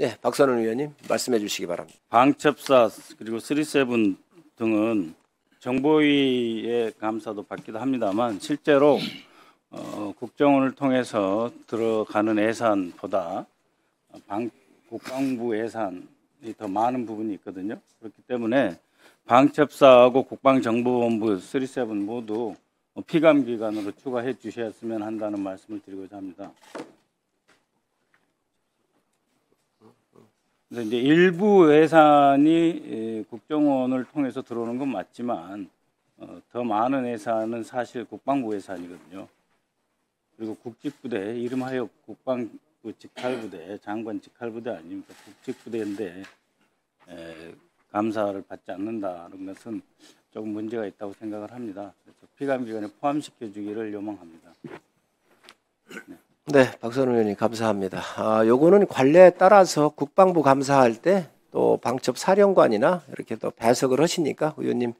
네, 박선원 의원님 말씀해 주시기 바랍니다. 방첩사 그리고 37 등은 정보위의 감사도 받기도 합니다만 실제로 어, 국정원을 통해서 들어가는 예산보다 방, 국방부 예산이 더 많은 부분이 있거든요. 그렇기 때문에 방첩사하고 국방정보본부 37 모두 피감 기관으로 추가해 주셨으면 한다는 말씀을 드리고자 합니다. 그래서 이제 일부 예산이 국정원을 통해서 들어오는 건 맞지만 어, 더 많은 예산은 사실 국방부 예산이거든요. 그리고 국직부대 이름하여 국방부 직할부대 장관 직할부대 아닙니까? 국직부대인데 에, 감사를 받지 않는다는 것은 조금 문제가 있다고 생각을 합니다. 그래서 피감기관에 포함시켜 주기를 요망합니다. 네. 네, 박선우 의원님 감사합니다. 아, 요거는 관례에 따라서 국방부 감사할 때 또 방첩 사령관이나 이렇게 또 배석을 하시니까 의원님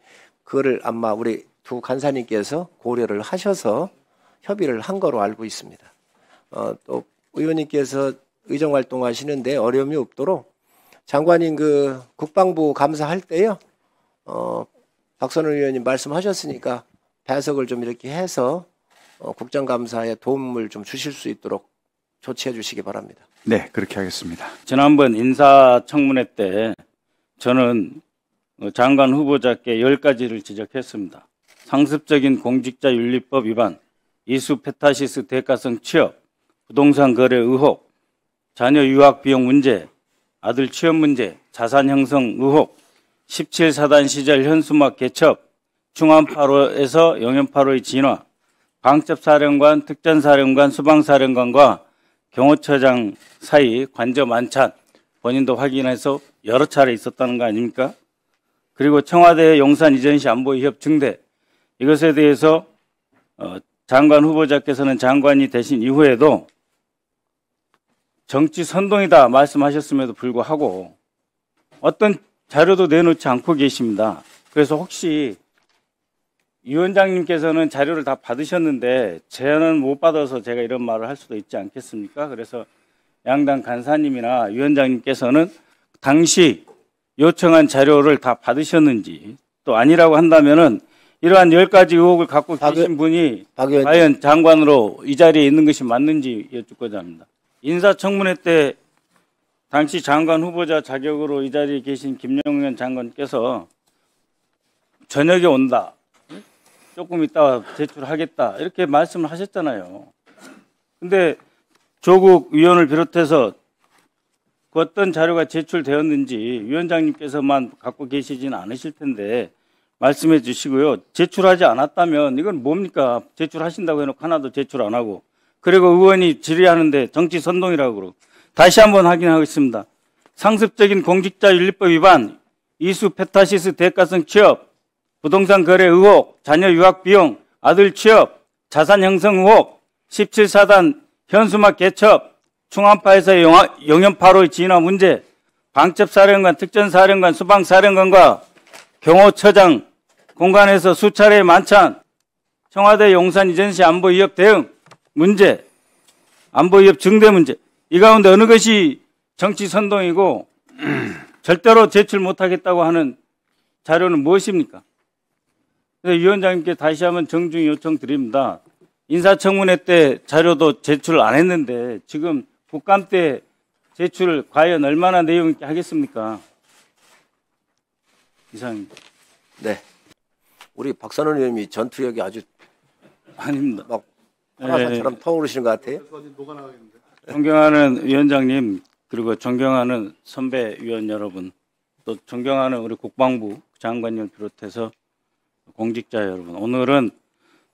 그거를 아마 우리 두 간사님께서 고려를 하셔서 협의를 한 거로 알고 있습니다. 어, 또 의원님께서 의정 활동하시는데 어려움이 없도록 장관님 그 국방부 감사할 때요. 어, 박선우 의원님 말씀하셨으니까 배석을 좀 이렇게 해서 어, 국정감사에 도움을 좀 주실 수 있도록 조치해 주시기 바랍니다. 네, 그렇게 하겠습니다. 지난번 인사청문회 때 저는 어, 장관 후보자께 10가지를 지적했습니다. 상습적인 공직자윤리법 위반, 이수 페타시스 대가성 취업, 부동산 거래 의혹, 자녀 유학 비용 문제, 아들 취업 문제, 자산 형성 의혹, 17사단 시절 현수막 개첩, 중앙8호에서 영연8호의 진화, 방첩사령관, 특전사령관, 수방사령관과 경호처장 사이 관저 만찬 본인도 확인해서 여러 차례 있었다는 거 아닙니까? 그리고 청와대 용산 이전 시 안보 위협 증대 이것에 대해서 어, 장관 후보자께서는 장관이 되신 이후에도 정치 선동이다 말씀하셨음에도 불구하고 어떤 자료도 내놓지 않고 계십니다. 그래서 혹시 위원장님께서는 자료를 다 받으셨는데 제안은 못 받아서 제가 이런 말을 할 수도 있지 않겠습니까? 그래서 양당 간사님이나 위원장님께서는 당시 요청한 자료를 다 받으셨는지 또 아니라고 한다면은 이러한 열 가지 의혹을 갖고 박, 계신 분이 과연 장관으로 이 자리에 있는 것이 맞는지 여쭙고자 합니다. 인사청문회 때 당시 장관 후보자 자격으로 이 자리에 계신 김영현 장관께서 저녁에 온다. 조금 있다 제출하겠다 이렇게 말씀을 하셨잖아요. 근데 조국 위원을 비롯해서 그 어떤 자료가 제출되었는지 위원장님께서만 갖고 계시지는 않으실 텐데 말씀해 주시고요. 제출하지 않았다면 이건 뭡니까? 제출하신다고 해놓고 하나도 제출 안 하고 그리고 의원이 질의하는데 정치 선동이라고 그러고 다시 한번 확인하겠습니다. 상습적인 공직자 윤리법 위반, 이수 페타시스 대가성 취업, 부동산 거래 의혹, 자녀 유학 비용, 아들 취업, 자산 형성 의혹, 17사단 현수막 개첩, 충암파에서 영연 8호의 진화 문제, 방첩사령관, 특전사령관, 수방사령관과 경호처장 공간에서 수차례 만찬, 청와대 용산 이전 시 안보 위협 대응 문제, 안보 위협 증대 문제, 이 가운데 어느 것이 정치 선동이고 절대로 제출 못하겠다고 하는 자료는 무엇입니까? 위원장님께 다시 한번 정중 요청 드립니다. 인사청문회 때 자료도 제출 안 했는데 지금 국감 때 제출 과연 얼마나 내용 있게 하겠습니까? 이상입니다. 네. 우리 박선원 의원님이 전투력이 아주 아닙니다. 막 화산처럼 네. 터오르시는 것 같아요. 존경하는 위원장님 그리고 존경하는 선배 위원 여러분 또 존경하는 우리 국방부 장관님 비롯해서 공직자 여러분, 오늘은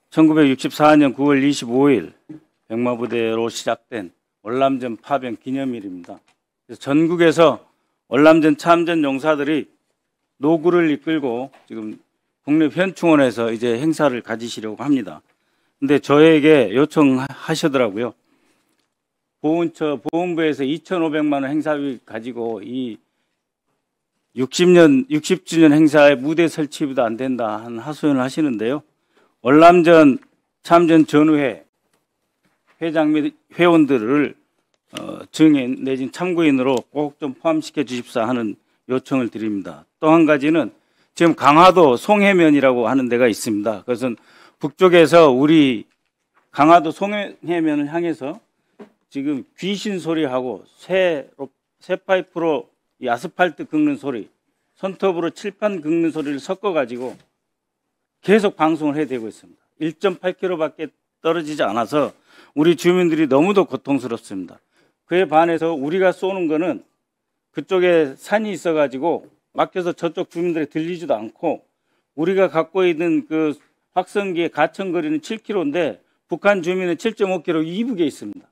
1964년 9월 25일 백마부대로 시작된 월남전 파병 기념일입니다. 전국에서 월남전 참전 용사들이 노구를 이끌고 지금 국립 현충원에서 이제 행사를 가지시려고 합니다. 근데 저에게 요청하시더라고요. 보훈처 보훈부에서 2,500만 원 행사비 가지고 이 60년 60주년 행사에 무대 설치비도 안 된다 한 하소연을 하시는데요. 월남전 참전 전후회 회장 및 회원들을 어, 증인 내진 참고인으로 꼭 좀 포함시켜 주십사 하는 요청을 드립니다. 또 한 가지는 지금 강화도 송해면이라고 하는 데가 있습니다. 그것은 북쪽에서 우리 강화도 송해면을 향해서 지금 귀신 소리하고 새, 새 파이프로 이 아스팔트 긁는 소리, 손톱으로 칠판 긁는 소리를 섞어가지고 계속 방송을 해대고 있습니다. 1.8km밖에 떨어지지 않아서 우리 주민들이 너무도 고통스럽습니다. 그에 반해서 우리가 쏘는 거는 그쪽에 산이 있어가지고 막혀서 저쪽 주민들이 들리지도 않고 우리가 갖고 있는 그 확성기의 가천거리는 7km인데 북한 주민은 7.5km 이북에 있습니다.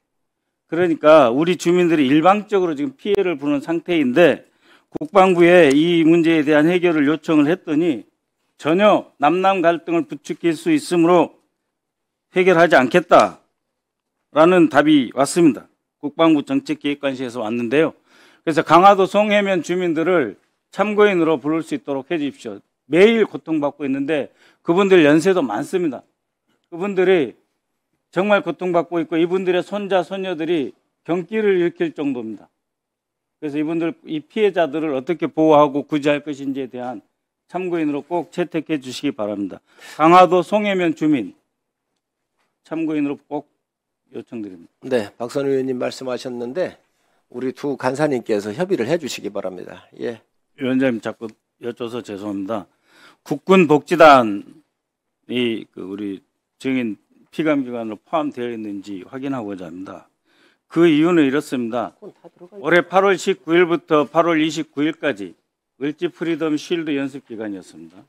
그러니까 우리 주민들이 일방적으로 지금 피해를 보는 상태인데 국방부에 이 문제에 대한 해결을 요청을 했더니 전혀 남남 갈등을 부추길 수 있으므로 해결하지 않겠다라는 답이 왔습니다. 국방부 정책기획관실에서 왔는데요. 그래서 강화도 송해면 주민들을 참고인으로 부를 수 있도록 해 주십시오. 매일 고통받고 있는데 그분들 연세도 많습니다. 그분들이 정말 고통받고 있고 이분들의 손자, 손녀들이 경기를 일으킬 정도입니다. 그래서 이분들, 이 피해자들을 어떻게 보호하고 구제할 것인지에 대한 참고인으로 꼭 채택해 주시기 바랍니다. 강화도 송해면 주민 참고인으로 꼭 요청드립니다. 네, 박선 의원님 말씀하셨는데 우리 두 간사님께서 협의를 해주시기 바랍니다. 예. 위원장님 자꾸 여쭤서 죄송합니다. 국군 복지단 이 그 우리 증인 피감기관으로 포함되어 있는지 확인하고자 합니다. 그 이유는 이렇습니다. 올해 8월 19일부터 8월 29일까지 을지 Freedom Shield 연습 기간이었습니다.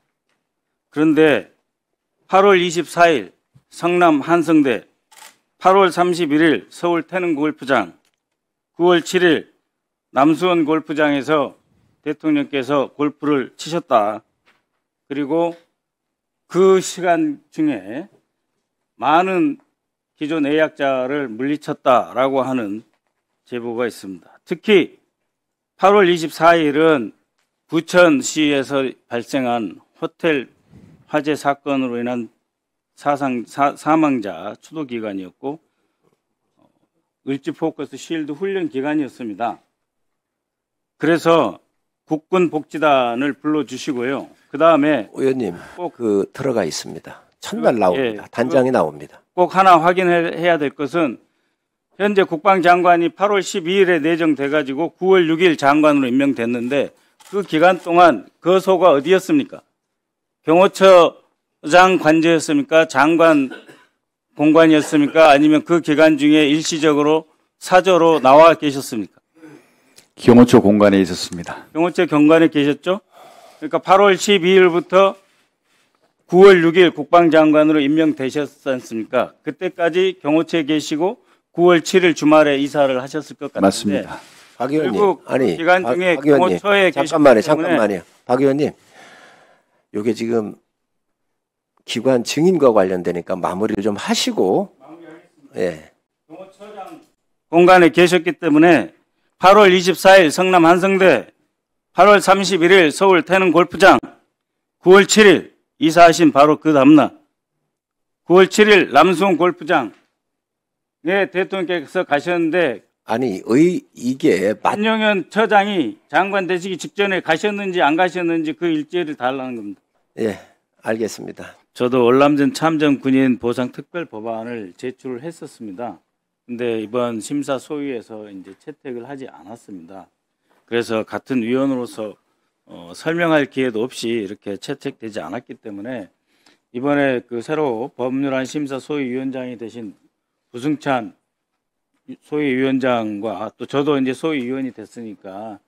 그런데 8월 24일 성남 한성대, 8월 31일 서울 태릉 골프장, 9월 7일 남수원 골프장에서 대통령께서 골프를 치셨다. 그리고 그 시간 중에 많은 기존 예약자를 물리쳤다라고 하는 제보가 있습니다. 특히 8월 24일은 부천시에서 발생한 호텔 화재 사건으로 인한 사상, 사, 사망자 추도 기간이었고 을지 포커스 실드 훈련 기간이었습니다. 그래서 국군 복지단을 불러주시고요. 그 다음에 의원님, 꼭- 그 들어가 있습니다. 첫날 나옵니다. 예, 단장이 나옵니다. 꼭 하나 확인해야 될 것은 현재 국방장관이 8월 12일에 내정돼 가지고 9월 6일 장관으로 임명됐는데 그 기간 동안 거소가 어디였습니까? 경호처장 관저였습니까? 장관 공관이었습니까? 아니면 그 기간 중에 일시적으로 사저로 나와 계셨습니까? 경호처 공간에 있었습니다. 경호처 경관에 계셨죠? 그러니까 8월 12일부터 9월 6일 국방장관으로 임명되셨지 않습니까? 그때까지 경호처에 계시고 9월 7일 주말에 이사를 하셨을 것 같은데 맞습니다. 박 의원님, 결국 아니, 그 기간 박- 중에 박 의원님, 경호처에 잠깐만요, 잠깐만요. 박 의원님, 요게 지금 기관 증인과 관련되니까 마무리를 좀 하시고, 예, 공간에 계셨기 때문에 8월 24일 성남 한성대, 8월 31일 서울 태릉 골프장, 9월 7일 이사하신 바로 그 다음날, 9월 7일 남수원 골프장, 네, 대통령께서 가셨는데 아니, 의 이게 맞 한영현 처장이 장관 되시기 직전에 가셨는지 안 가셨는지 그 일지를 달라는 겁니다. 예, 알겠습니다. 저도 월남전 참전 군인 보상 특별 법안을 제출을 했었습니다. 근데 이번 심사 소위에서 이제 채택을 하지 않았습니다. 그래서 같은 위원으로서 어, 설명할 기회도 없이 이렇게 채택되지 않았기 때문에 이번에 그 새로 법률안 심사 소위위원장이 되신 부승찬 소위위원장과 또 저도 이제 소위위원이 됐으니까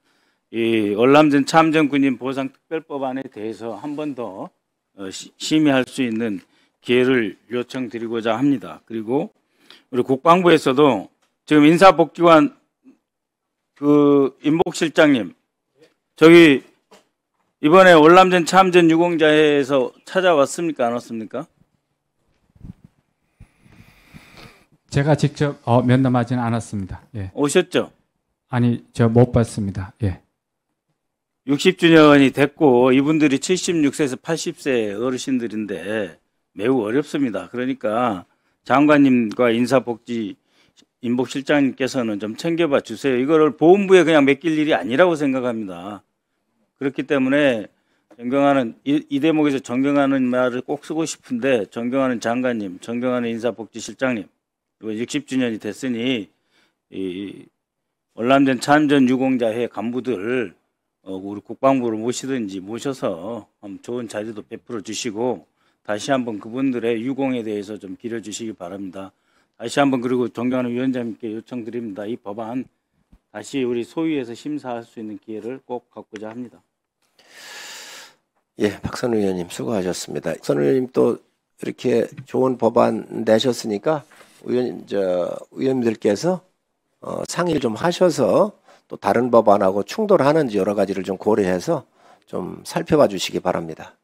이 월남전 참전 군인 보상 특별법안에 대해서 한 번더 어, 시- 심의할 수 있는 기회를 요청드리고자 합니다. 그리고 우리 국방부에서도 지금 인사복지관 그 임복실장님 저기 이번에 월남전 참전 유공자회에서 찾아왔습니까 안 왔습니까? 제가 직접 어, 면담하지는 않았습니다. 예. 오셨죠? 아니 저 못 봤습니다. 예. 60주년이 됐고 이분들이 76세에서 80세 어르신들인데 매우 어렵습니다. 그러니까 장관님과 인사복지 임복 실장님께서는 좀 챙겨봐 주세요. 이거를 보훈부에 그냥 맡길 일이 아니라고 생각합니다. 그렇기 때문에 존경하는 이, 이 대목에서 존경하는 말을 꼭 쓰고 싶은데 존경하는 장관님, 존경하는 인사복지실장님, 이거 60주년이 됐으니 이 월남전 참전 유공자회 간부들 어, 우리 국방부를 모시든지 모셔서 좋은 자리도 베풀어 주시고 다시 한번 그분들의 유공에 대해서 좀 기려 주시기 바랍니다. 다시 한번 그리고 존경하는 위원장님께 요청드립니다. 이 법안 다시 우리 소위에서 심사할 수 있는 기회를 꼭 갖고자 합니다. 예, 박선 의원님 수고하셨습니다. 선 의원님 또 이렇게 좋은 법안 내셨으니까 의원 저 의원님들께서 어, 상의를 좀 하셔서 또 다른 법안하고 충돌하는지 여러 가지를 좀 고려해서 좀 살펴봐 주시기 바랍니다.